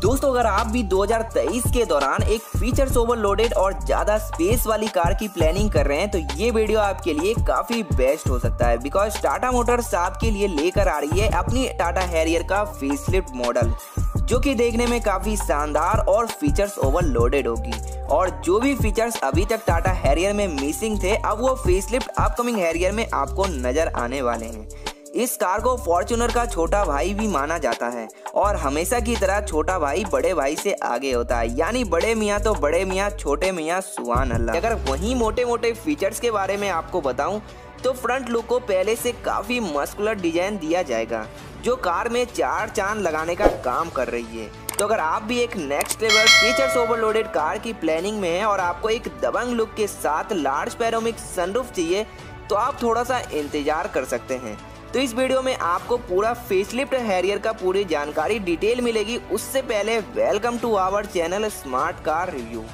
दोस्तों, अगर आप भी 2023 के दौरान एक फीचर्स ओवरलोडेड और ज़्यादा स्पेस वाली कार की प्लानिंग कर रहे हैं तो ये वीडियो आपके लिए काफ़ी बेस्ट हो सकता है। बिकॉज़ टाटा मोटर्स आपके लिए लेकर आ रही है अपनी टाटा हैरियर का फेसलिफ्ट मॉडल जो कि देखने में काफ़ी शानदार और फीचर्स ओवरलोडेड होगी। और जो भी फीचर्स अभी तक टाटा हैरियर में मिसिंग थे, अब वो फेसलिफ्ट अपकमिंग हैरियर में आपको नज़र आने वाले हैं। इस कार को फॉर्चुनर का छोटा भाई भी माना जाता है और हमेशा की तरह छोटा भाई बड़े भाई से आगे होता है। यानी बड़े मियाँ तो बड़े मियाँ, छोटे मियाँ सुहान अल्लाह। अगर वही मोटे मोटे फीचर्स के बारे में आपको बताऊँ तो फ्रंट लुक को पहले से काफ़ी मस्कुलर डिज़ाइन दिया जाएगा, जो कार में चार चाँद लगाने का काम कर रही है। तो अगर आप भी एक next level features overloaded car की प्लानिंग में है और आपको एक दबंग लुक के साथ लार्ज पैरोमिक सनरूफ चाहिए तो आप थोड़ा सा इंतज़ार कर सकते हैं। तो इस वीडियो में आपको पूरा फेसलिफ्ट हैरियर का पूरी जानकारी डिटेल मिलेगी। उससे पहले welcome to our channel smart car review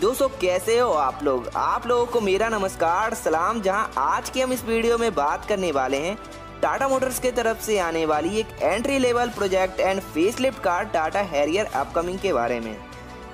दोस्तों, कैसे हो आप लोग? आप लोगों को मेरा नमस्कार, सलाम। जहाँ आज की हम इस वीडियो में बात करने वाले हैं टाटा मोटर्स के तरफ़ से आने वाली एक entry level project and facelift car Tata Harrier upcoming के बारे में।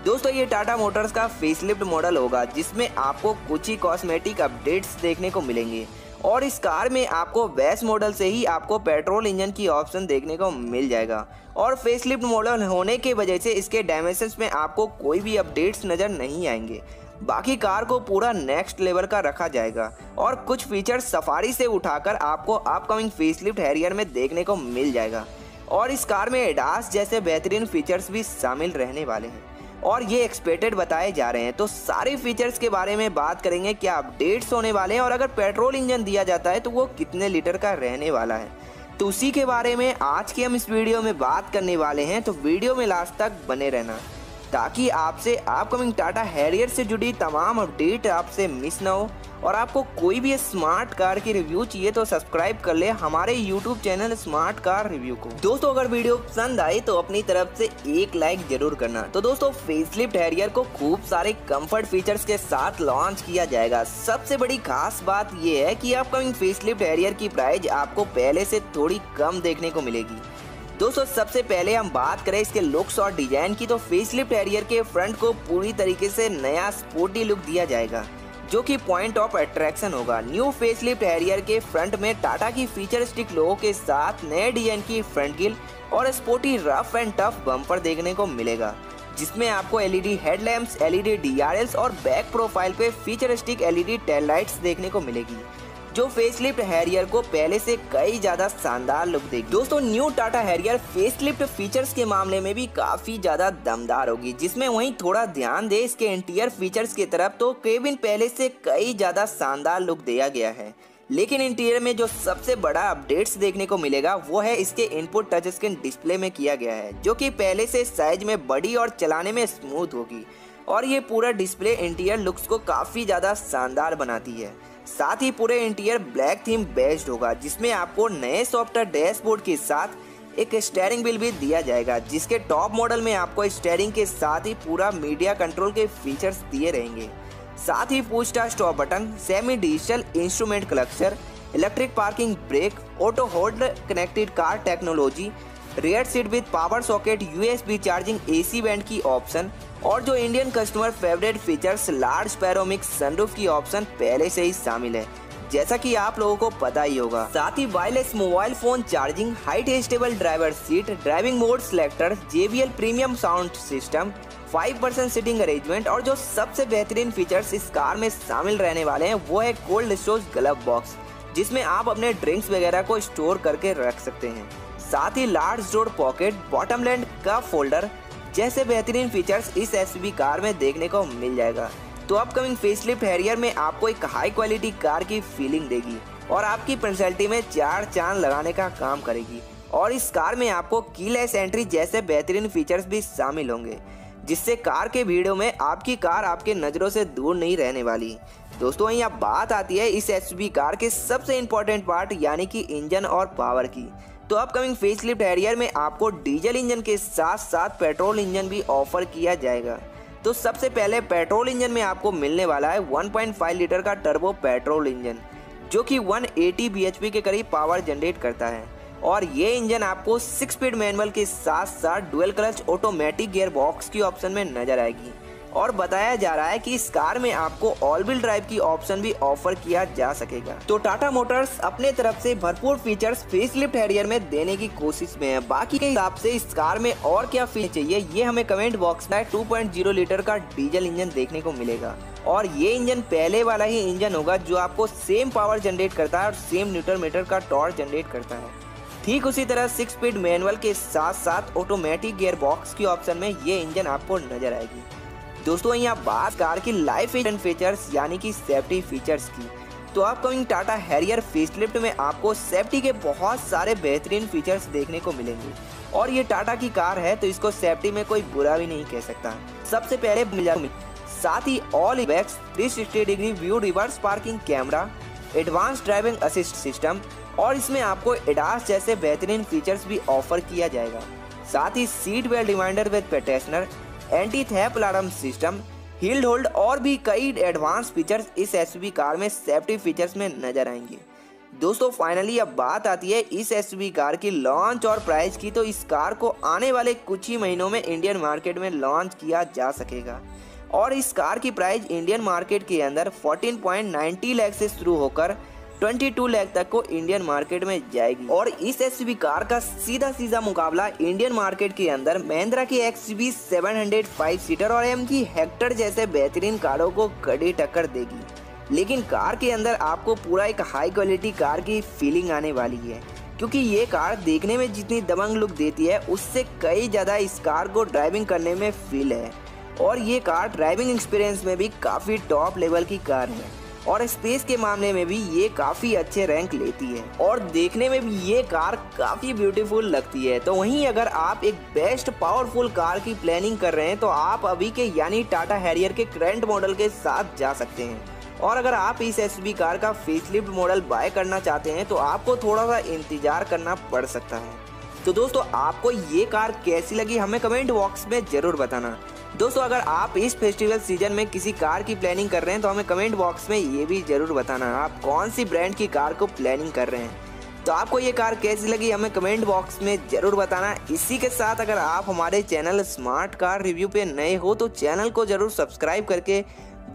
दोस्तों, ये टाटा मोटर्स का फेसलिफ्ट मॉडल होगा, जिसमें आपको कुछ ही कॉस्मेटिक अपडेट्स देखने को मिलेंगे। और इस कार में आपको बेस्ट मॉडल से ही आपको पेट्रोल इंजन की ऑप्शन देखने को मिल जाएगा। और फेसलिफ्ट मॉडल होने के वजह से इसके डायमेंशन में आपको कोई भी अपडेट्स नज़र नहीं आएँगे। बाकी कार को पूरा नेक्स्ट लेवल का रखा जाएगा। और कुछ फीचर सफारी से उठाकर आपको अपकमिंग फेसलिफ्ट हैरियर में देखने को मिल जाएगा। और इस कार में एडास जैसे बेहतरीन फीचर्स भी शामिल रहने वाले हैं। और ये एक्सपेक्टेड बताए जा रहे हैं। तो सारे फीचर्स के बारे में बात करेंगे, क्या अपडेट्स होने वाले हैं और अगर पेट्रोल इंजन दिया जाता है तो वो कितने लीटर का रहने वाला है। तो उसी के बारे में आज के हम इस वीडियो में बात करने वाले हैं तो वीडियो में लास्ट तक बने रहना। ताकि आपसे अपकमिंग टाटा हैरियर से जुड़ी तमाम अपडेट आपसे मिस ना हो। और आपको कोई भी स्मार्ट कार की रिव्यू चाहिए तो सब्सक्राइब कर ले हमारे YouTube channel smart car review को। दोस्तों, अगर वीडियो पसंद आए तो अपनी तरफ़ से एक लाइक ज़रूर करना। तो दोस्तों फेसलिफ्ट हैरियर को खूब सारे कंफर्ट फीचर्स के साथ लॉन्च किया जाएगा। सबसे बड़ी खास बात यह है कि अपकमिंग फेसलिफ्ट हैरियर की प्राइस आपको पहले से थोड़ी कम देखने को मिलेगी। दोस्तों सबसे पहले हम बात करें इसके लुक्स और डिज़ाइन की तो फेसलिफ्ट हैरियर के फ्रंट को पूरी तरीके से नया स्पोर्टी लुक दिया जाएगा जो कि पॉइंट ऑफ़ अट्रैक्शन होगा। न्यू फेसलिफ्ट हैरियर के फ्रंट में टाटा की फीचर स्टिक लोगो के साथ नए डिज़ाइन की फ्रंट गिल और sporty rough and tough bumper देखने को मिलेगा जिसमें आपको एलईडी हेडलैम्प्स, एलईडी डीआरएल्स और बैक प्रोफ़ाइल पे feature stick LED tail lights देखने को मिलेगी। जो फेसलिफ्ट हैरियर को पहले से कई ज़्यादा शानदार लुक देगी। दोस्तों new Tata Harrier facelift features के मामले में भी काफ़ी ज़्यादा दमदार होगी, जिसमें वहीं थोड़ा ध्यान दे इसके इंटीरियर फीचर्स की तरफ़ तो केबिन पहले से कई ज़्यादा शानदार लुक दिया गया है। लेकिन इंटीरियर में जो सबसे बड़ा अपडेट्स देखने को मिलेगा, वो है इसके इनपुट टच स्क्रीन डिस्प्ले में किया गया है, जो कि पहले से साइज़ में बड़ी और चलाने में स्मूथ होगी। और ये पूरा डिस्प्ले इंटीरियर लुक्स को काफ़ी ज़्यादा शानदार बनाती है। साथ ही पूरे इंटीरियर ब्लैक थीम बेस्ड होगा, जिसमें आपको नए सॉफ्टवेयर डैशबोर्ड के साथ एक स्टेयरिंग बिल भी दिया जाएगा, जिसके टॉप मॉडल में आपको स्टेयरिंग के साथ ही पूरा मीडिया कंट्रोल के फीचर्स दिए रहेंगे। साथ ही पूछता stop button semi digital instrument cluster electric parking brake auto hold connected car technology rear seat with power socket USB charging AC band की ऑप्शन और जो Indian customer favourite features large panoramic sunroof की option पहले से ही शामिल है। जैसा कि आप लोगों को पता ही होगा। साथ ही wireless mobile phone charging height stable driver seat driving mode selector JBL premium sound system 5% seating arrangement और जो सबसे बेहतरीन फीचर्स इस कार में शामिल रहने वाले हैं, वो है कोल्ड स्टोरेज ग्लव बॉक्स जिसमें आप अपने ड्रिंक्स वगैरह को स्टोर करके रख सकते हैं। साथ ही large door pocket bottom land का फोल्डर जैसे बेहतरीन फीचर्स इस एस कार में देखने को मिल जाएगा। तो अपकमिंग फेसलिफ्ट हैरियर में आपको एक हाई क्वालिटी कार की फीलिंग देगी और आपकी पर्सनैलिटी में चार चाँद लगाने का काम करेगी। और इस कार में आपको कीलेस एंट्री जैसे बेहतरीन फीचर्स भी शामिल होंगे, जिससे कार के वीडियो में आपकी कार आपके नज़रों से दूर नहीं रहने वाली। दोस्तों, यहाँ बात आती है इस एस कार के सबसे इम्पोर्टेंट पार्ट यानी कि इंजन और पावर की। तो अपकमिंग फेसलिफ्ट हैरियर में आपको डीजल इंजन के साथ साथ पेट्रोल इंजन भी ऑफ़र किया जाएगा। तो सबसे पहले पेट्रोल इंजन में आपको मिलने वाला है 1.5 लीटर का टर्बो पेट्रोल इंजन जो कि 180 bhp के करीब पावर जनरेट करता है। और ये इंजन आपको सिक्स स्पीड मैनुअल के साथ साथ dual clutch automatic gear box की ऑप्शन में नज़र आएगी। और बताया जा रहा है कि इस कार में आपको ऑल व्हील ड्राइव की ऑप्शन भी ऑफ़र किया जा सकेगा। तो टाटा मोटर्स अपने तरफ़ से भरपूर फीचर्स फेसलिफ्ट हेरियर में देने की कोशिश में है। बाकी के हिसाब से इस कार में और क्या फीचर चाहिए, ये हमें कमेंट बॉक्स में 2.0 लीटर का डीजल इंजन देखने को मिलेगा। और ये इंजन पहले वाला ही इंजन होगा जो आपको सेम पावर जनरेट करता है और सेम न्यूटर मीटर का टॉर्च जनरेट करता है। ठीक उसी तरह सिक्स स्पीड मैनुअल के साथ साथ ऑटोमेटिक गियर बॉक्स की ऑप्शन में ये इंजन आपको नज़र आएगी। दोस्तों, यहाँ बात कार की लाइफ एंड फीचर्स यानी कि सेफ्टी फीचर्स की। तो अपकमिंग टाटा हैरियर फेसलिफ्ट में आपको सेफ्टी के बहुत सारे बेहतरीन फीचर्स देखने को मिलेंगे। और ये टाटा की कार है तो इसको सेफ्टी में कोई बुरा भी नहीं कह सकता। सबसे पहले साथ ही ऑल इवेक्स 360 degree view reverse parking camera advance driving assist system और इसमें आपको एडास जैसे बेहतरीन फीचर्स भी ऑफ़र किया जाएगा। साथ ही seat belt reminder with pretensioner anti theft alarm system hill hold और भी कई एडवांस फीचर्स इस एस कार में सेफ्टी फीचर्स में नज़र आएँगे। दोस्तों फाइनली अब बात आती है इस एस कार की लॉन्च और प्राइस की। तो इस कार को आने वाले कुछ ही महीनों में इंडियन मार्केट में लॉन्च किया जा सकेगा। और इस कार की प्राइस इंडियन मार्केट के अंदर 14.90 लाख से शुरू होकर 22 लाख तक को इंडियन मार्केट में जाएगी। और इस एस कार का सीधा सीधा मुकाबला इंडियन मार्केट के अंदर महिंद्रा की एक्स वी सीटर और एम की हेक्टर जैसे बेहतरीन कारों को कड़ी टक्कर देगी। लेकिन कार के अंदर आपको पूरा एक हाई क्वालिटी कार की फीलिंग आने वाली है। क्योंकि ये कार देखने में जितनी दबंग लुक देती है, उससे कई ज़्यादा इस कार को ड्राइविंग करने में फील है। और ये कार ड्राइविंग एक्सपीरियंस में भी काफ़ी टॉप लेवल की कार है। और स्पेस के मामले में भी ये काफ़ी अच्छे रैंक लेती है। और देखने में भी ये कार काफ़ी ब्यूटीफुल लगती है। तो वहीं अगर आप एक बेस्ट पावरफुल कार की प्लानिंग कर रहे हैं तो आप अभी के यानी टाटा हैरियर के करंट मॉडल के साथ जा सकते हैं। और अगर आप इस एस कार का फेसलिफ्ट मॉडल बाय करना चाहते हैं तो आपको थोड़ा सा इंतज़ार करना पड़ सकता है। तो दोस्तों, आपको ये कार कैसी लगी, हमें कमेंट बॉक्स में ज़रूर बताना। दोस्तों, अगर आप इस फेस्टिवल सीज़न में किसी कार की प्लानिंग कर रहे हैं तो हमें कमेंट बॉक्स में ये भी ज़रूर बताना, आप कौन सी ब्रांड की कार को प्लानिंग कर रहे हैं। तो आपको ये कार कैसी लगी, हमें कमेंट बॉक्स में ज़रूर बताना। इसी के साथ अगर आप हमारे चैनल स्मार्ट कार रिव्यू पे नए हो तो चैनल को ज़रूर सब्सक्राइब करके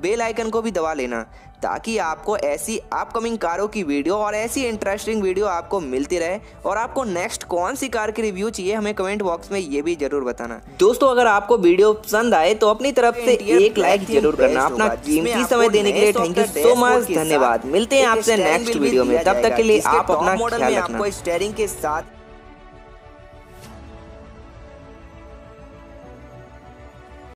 बेल आइकन को भी दबा लेना ताकि आपको ऐसी अपकमिंग कारों की वीडियो और ऐसी इंटरेस्टिंग वीडियो आपको मिलती रहे। और आपको नेक्स्ट कौन सी कार की रिव्यू चाहिए हमें कमेंट बॉक्स में ये भी ज़रूर बताना। दोस्तों अगर आपको वीडियो पसंद आए तो अपनी तरफ़ से एक लाइक ज़रूर करना। अपना कीमती समय देने के लिए थैंक यू सो मच धन्यवाद। मिलते हैं आपसे नेक्स्ट वीडियो में। तब तक के लिए आप अपना ख्याल रखना। स्टेयरिंग के साथ